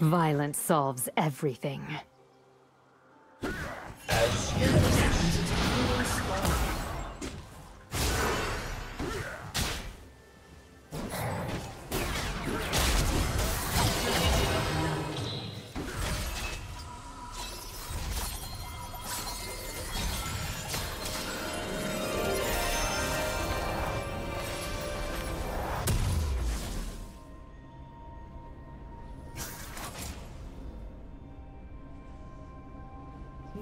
Violence solves everything.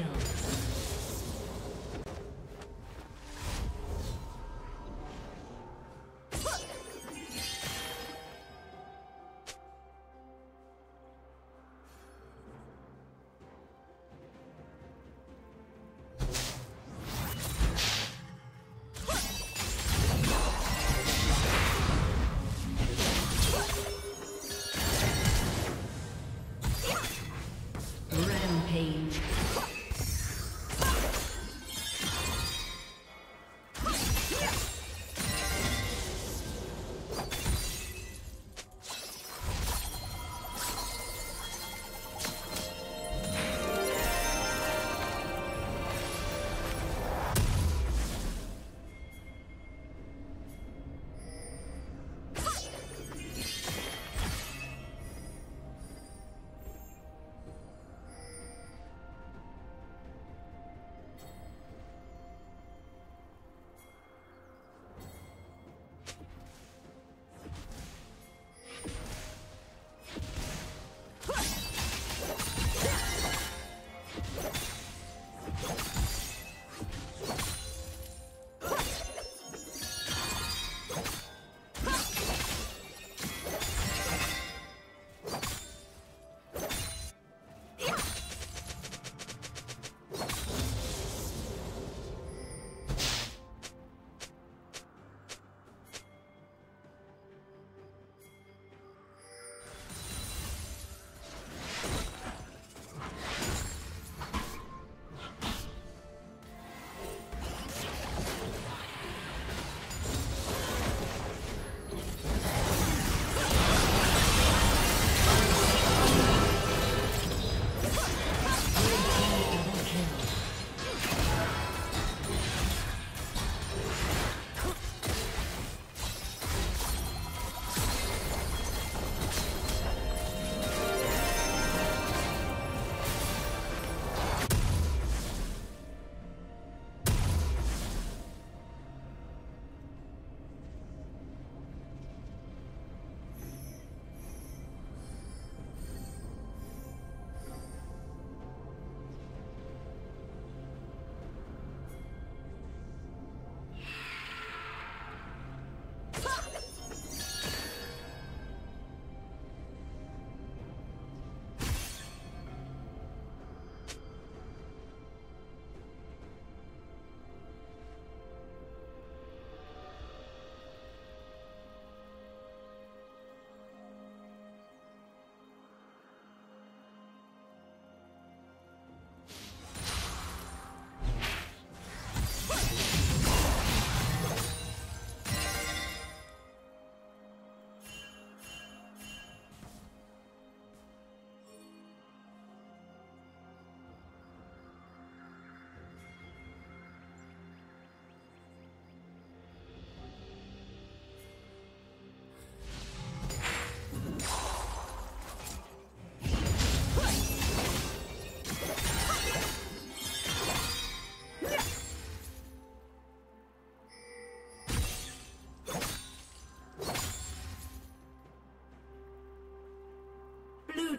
kill.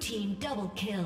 Team double kill.